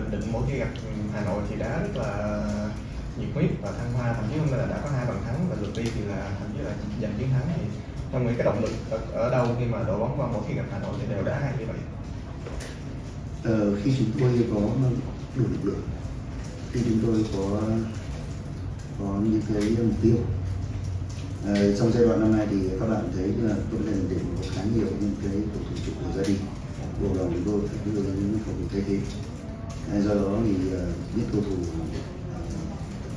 Bình Định mỗi khi gặp Hà Nội thì đá rất là nhiệt huyết và thăng hoa. Thậm chí hôm nay là đã có hai bàn thắng và lượt đi thì là thậm chí là giành chiến thắng thì trong nghĩ cái động lực ở, ở đâu khi mà đội bóng qua mỗi khi gặp Hà Nội thì đều đá hay như vậy. Ờ, khi chúng tôi có đủ lực lượng khi chúng tôi có có những cái mục tiêu. À, trong giai đoạn năm nay thì các bạn thấy là tôi là để có khá nhiều những cái cầu thủ trụ của gia đình bộ đồng chúng tôi phải đưa ra những cầu thủ thay thế do đó thì ờ, ờ, những cầu thủ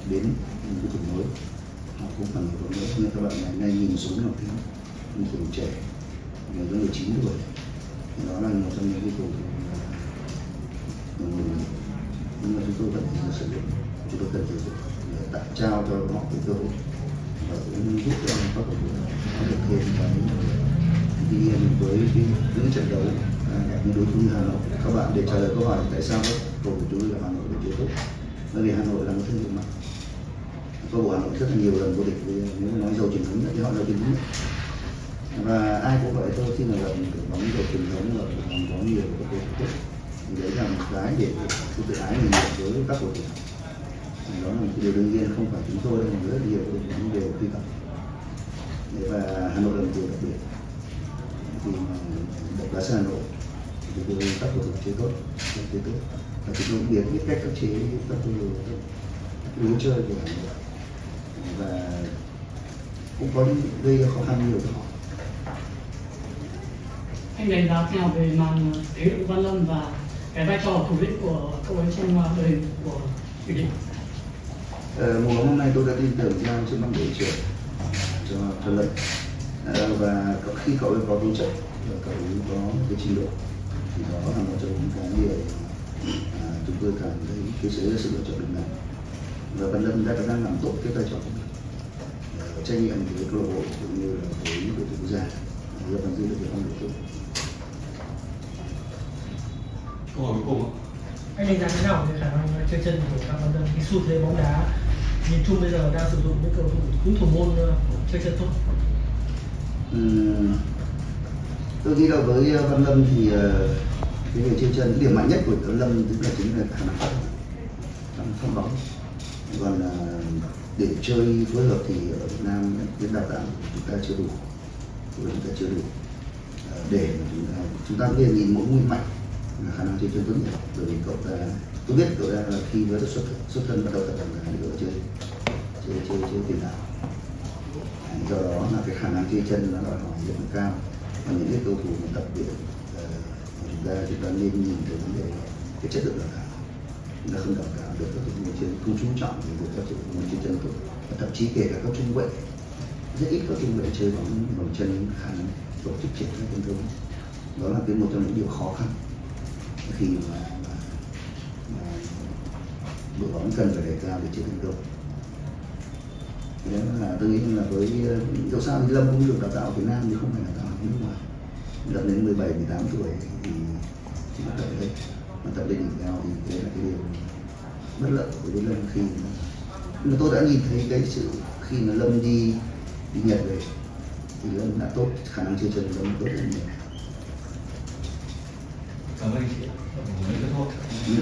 đến những cầu thủ mới họ cũng cần có nữa nên các bạn này nay nhìn xuống là cái những cầu thủ trẻ, người có 19 tuổi. Đó là một trong những cái cầu ờ, thủ nhưng mà chúng tôi vẫn sử dụng. Chúng tôi cần sử dụng để tạo trao cho họ cái cơ hội. Và cũng giúp cho các cầu thủ có được thêm và những tuy nhiên với những trận đấu như đối thủ Hà Nội các bạn để trả lời câu hỏi tại sao các cầu của chúng tôi là Hà Nội được chơi tốt bởi vì Hà Nội là một thương hiệu mạnh. Câu lạc bộ Hà Nội rất là nhiều lần vô địch nếu nói giàu truyền thống thì họ giàu truyền thống và ai cũng vậy thôi, khi mà gặp bóng giàu truyền thống là có nhiều các cầu thủ thì đấy là một cái để sự tự ái mình đối với các cầu thủ. Đó là một điều đương nhiên, không phải chúng tôi mà rất nhiều đội bóng đều truy cập. Và Hà Nội là một điều đặc biệt. Thì đội bóng Hà Nội thì tôi các chế thủ chế tốt chơi tốt và chúng tôi biết biết cách các chế các lối chơi của Hà Nội và cũng có gây ra khó khăn nhiều cho họ anh đánh giá theo về màn thể lực Văn Lâm và cái vai trò thủ lĩnh của cậu ấy trong à, đội hình của Thủy Định Ờ, mùa hôm nay tôi đã tin tưởng giao cho năm đội trưởng cho thuận lợi. Ờ, và khi cậu ấy có tố chất và cậu ấy có cái trình độ thì đó là một trong những cái điều à, chúng tôi cảm thấy cái sự sự lựa chọn đúng này. Và Văn Lâm đã đang làm tốt cái vai trò của mình. Ờ, trách nhiệm với câu lạc bộ cũng như là với đội tuyển quốc gia rất là giữ được việc làm tốt câu hỏi cuối cùng anh đánh giá thế nào về khả năng chơi chân của các vận động cái xu thế bóng đá nhìn chung bây giờ đang sử dụng những cầu thủ những thủ môn ờ, chơi chân tốt? Ừm, tôi nghĩ là với ờ, Văn Lâm thì ờ, cái người trên chân điểm mạnh nhất của Văn Lâm tức là chính là khả năng phát năng phát bóng còn ờ, để chơi phối hợp thì ở Việt Nam cái đào tạo chúng ta chưa đủ. Chúng ta chưa đủ. Để chúng ta chúng ta nên nhìn mỗi người mạnh là khả năng chơi chân tốt nhất. Bởi vì cậu ta, tôi biết cậu ta là khi mới xuất xuất thân bắt đầu tập tành là cậu chơi chơi chơi chơi tiền đạo. Do đó là cái khả năng chơi chân nó đòi hỏi rất là cao và những cái cầu thủ mà tập luyện chúng ta chúng ta nên nhìn thấy vấn đề cái chất lượng đào tạo. Chúng ta không đào tạo được các thủ trên không chú trọng về việc các thủ môn trên chân tốt và thậm chí kể cả các trung vệ. Rất ít các trung vệ chơi bóng bằng chân khả năng tổ chức triển khai tấn công đó là cái một trong những điều khó khăn. Khi mà, mà, mà đội bóng cần phải đề cao để chiến tấn công tôi nghĩ là với dẫu sao thì Lâm cũng được đào tạo ở Việt Nam thì không phải đào tạo ở nước ngoài. Lâm đến 17, 18 tuổi thì chỉ tập lên mà tập lên đỉnh cao thì đấy là cái điều bất lợi đối với Lâm khi mà tôi đã nhìn thấy cái sự khi mà Lâm đi đi Nhật về thì Lâm đã tốt khả năng chơi chân của Lâm tốt rất nhiều. Cảm ơn chị Ừ.